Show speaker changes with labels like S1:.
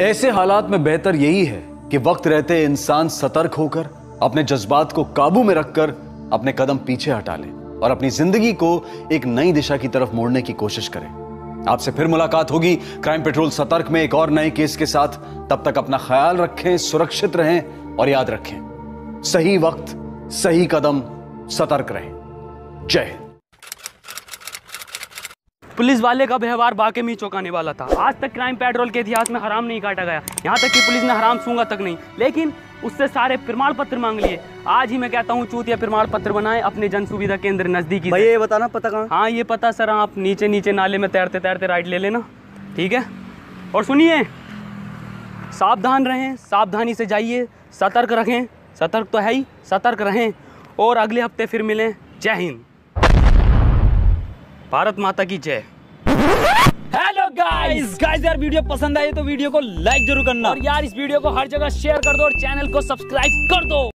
S1: ऐसे हालात में बेहतर यही है कि वक्त रहते इंसान सतर्क होकर अपने जज्बात को काबू में रखकर अपने कदम पीछे हटा ले और अपनी ज़िंदगी को एक नई दिशा की तरफ़ मोड़ने की कोशिश करें। आपसे फिर मुलाकात होगी। क्राइम पेट्रोल सतर्क में एक और नए केस के साथ। तब तक अपना ख्याल रखें, सुरक्षित रहें और याद रखें। सही वक्त, सही कदम, सतर्क रहें। जय हिंद।
S2: पुलिस वाले का व्यवहार वाकई में ही चौंकाने वाला था। आज तक क्राइम पेट्रोल के इतिहास में हराम नहीं काटा गया। यहाँ तक कि पुलिस ने हराम सूँगा तक नहीं। लेकिन उससे सारे प्रमाण पत्र मांग लिए। आज ही मैं कहता हूँ चूतिया प्रमाण पत्र बनाए अपने जन सुविधा केंद्र नजदीकी
S3: भाई ये बताना पता कहाँ?
S2: हाँ ये पता सर आप नीचे नीचे नाले में तैरते तैरते राइट ले लेना। ठीक है? और सुनिए सावधान रहें सावधानी से जाइए सतर्क रखें। सतर्क तो है ही सतर्क रहें। और अगले हफ़्ते फिर मिलें। जय हिंद। भारत माता की जय।
S3: हेलो गाइस गाइस यार वीडियो पसंद आई तो वीडियो को लाइक ज़रूर करना।
S2: और यार इस वीडियो को हर जगह शेयर कर दो और चैनल को सब्सक्राइब कर दो।